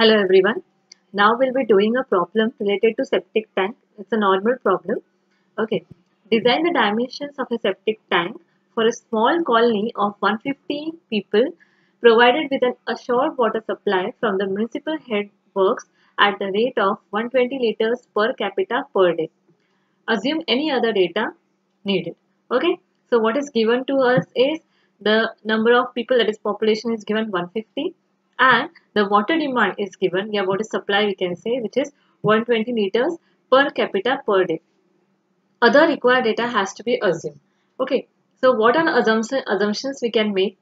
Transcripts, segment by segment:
Hello everyone. Now we'll be doing a problem related to septic tank. It's a normal problem. Okay. Design the dimensions of a septic tank for a small colony of 150 people provided with an assured water supply from the municipal head works at the rate of 120 liters per capita per day. Assume any other data needed. Okay. So what is given to us is the number of people that is population is given 150 and the water demand is given. Yeah water supply we can say which is 120 liters per capita per day. Other required data has to be assumed. Okay so what are assumption, assumptions we can make?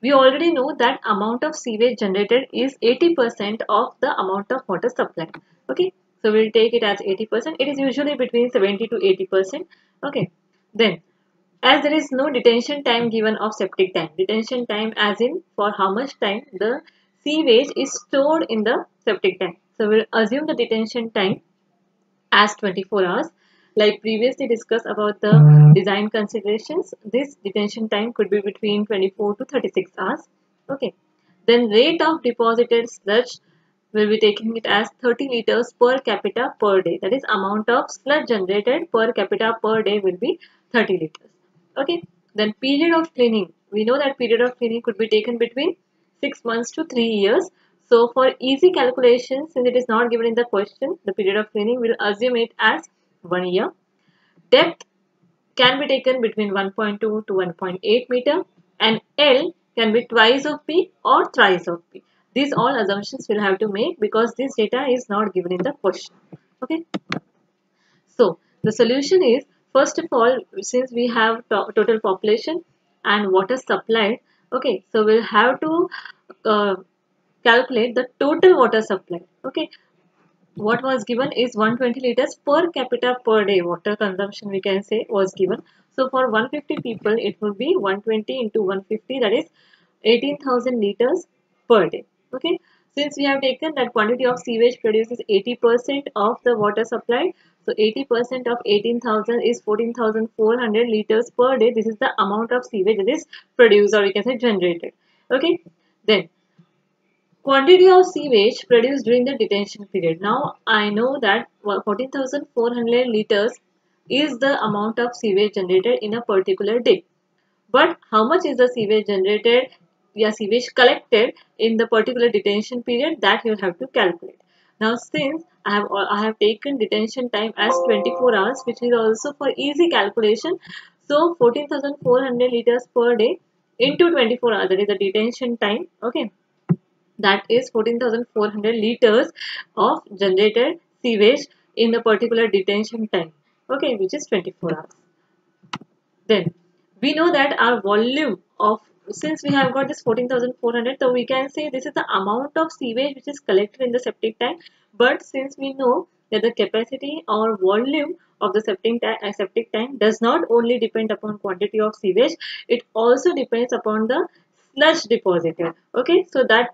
We already know that amount of sewage generated is 80% of the amount of water supply. Okay so we'll take it as 80% it is usually between 70 to 80% okay then as there is no detention time given of septic tank detention time as in for how much time the sewage is stored in the septic tank. So we'll assume the detention time as 24 hours. Like previously discussed about the design considerations, this detention time could be between 24 to 36 hours. Okay. Then rate of deposited sludge will be taking it as 30 liters per capita per day. That is amount of sludge generated per capita per day will be 30 liters. Okay. Then period of cleaning. We know that period of cleaning could be taken between 6 months to 3 years. So for easy calculation, since it is not given in the question, the period of cleaning will assume it as 1 year. Depth can be taken between 1.2 to 1.8 meter and L can be twice of B or thrice of B. These all assumptions will have to make because this data is not given in the question. Okay. So the solution is first of all since we have to total population and water supplied okay so we'll have to uh, calculate the total water supply. Okay what was given is 120 liters per capita per day. Water consumption we can say was given. So for 150 people it will be 120 into 150 that is 18000 liters per day. Okay since we have taken that quantity of sewage produces 80% of the water supply so 80% of 18,000 is 14,400 liters per day. This is the amount of sewage that is produced or we can say generated. Okay. Then quantity of sewage produced during the detention period. Now I know that 14,400 liters is the amount of sewage generated in a particular day. But how much is the sewage generated yeah, sewage collected in the particular detention period that you have to calculate. Now since I have I have taken detention time as 24 hours which is also for easy calculation. So 14,400 liters per day into 24 hours that is the detention time okay that is 14,400 liters of generated sewage in a particular detention time okay which is 24 hours. Then we know that our volume of since we have got this 14,400 so we can say this is the amount of sewage which is collected in the septic tank. But since we know that the capacity or volume of the septic tank, uh, septic tank does not only depend upon quantity of sewage it also depends upon the sludge deposited. Okay so that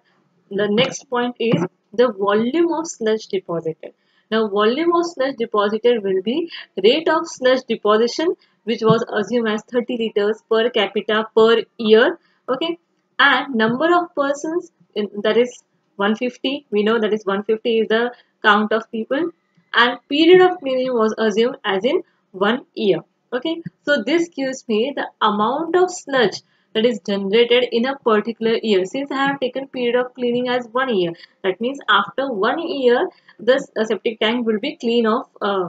the next point is the volume of sludge deposited. Now volume of sludge deposited will be rate of sludge deposition which was assumed as 30 liters per capita per year okay? And number of persons in, that is 150 we know that is 150 is the count of people. And period of cleaning was assumed as in one year okay? So this gives me the amount of sludge that is generated in a particular year. Since i have taken period of cleaning as one year that means after one year this uh, septic tank will be clean off uh,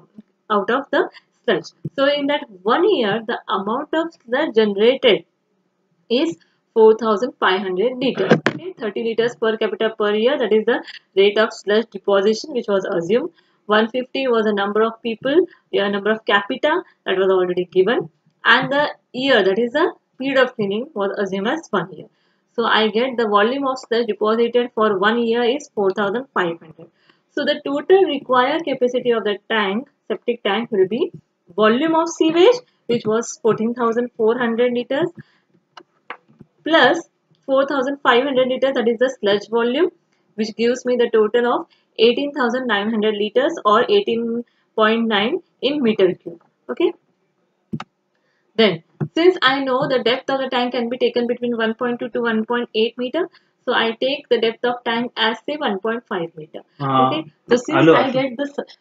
out of the So in that one year, the amount of sludge generated is 4500 liters. Okay, 30 liters per capita per year. That is the rate of sludge deposition which was assumed. 150 was the number of people, the number of capita that was already given. And the year, that is the period of cleaning was assumed as one year. So I get the volume of sludge deposited for one year is 4500. So the total required capacity of the tank, septic tank will be volume of sewage which was 14,400 liters plus 4,500 liters that is the sludge volume which gives me the total of 18,900 liters or 18.9 in meter cube. Okay. Then since I know the depth of the tank can be taken between 1.2 to 1.8 meter So I take the depth of tank as say 1.5 meter. Uh, okay. So since hello. I get the s-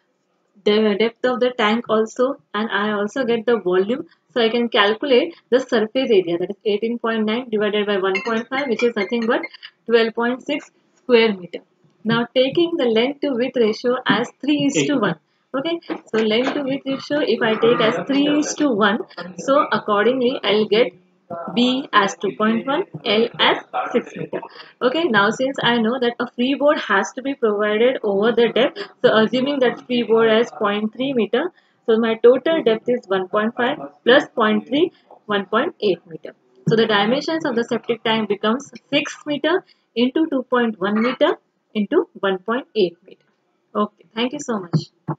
the depth of the tank also and I also get the volume so I can calculate the surface area that is 18.9 divided by 1.5 which is nothing but 12.6 square meter. Now taking the length to width ratio as 3 is to 1. Okay, so length to width ratio if I take as 3 is to 1, so accordingly I'll get B as 2.1, L as 6 meter. Okay, now since I know that a freeboard has to be provided over the depth, so assuming that freeboard as 0.3 meter, so my total depth is 1.5 plus 0.3, 1.8 meter. So the dimensions of the septic tank becomes 6 meter into 2.1 meter into 1.8 meter. Okay, thank you so much.